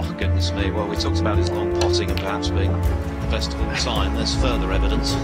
Oh, goodness me. Well, we talked about his long potting and perhaps being the best of all time. There's further evidence.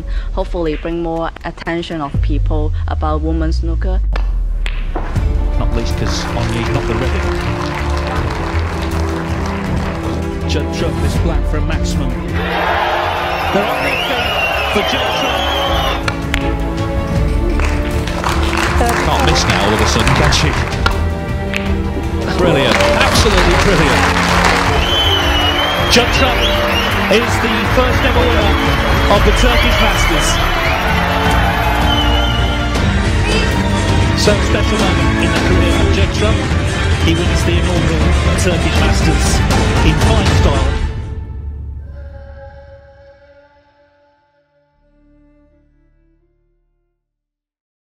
Can hopefully bring more attention of people about women's snooker. Not least because On Yee not the rhythm. Judd Trump is black for a maximum. They're on there for Judd Trump. Can't miss now all of a sudden, can she? Brilliant. Absolutely brilliant. Judd Trump is the first ever winner of the Turkish Masters. So special moment in the career of Trump. He wins the inaugural Turkish Masters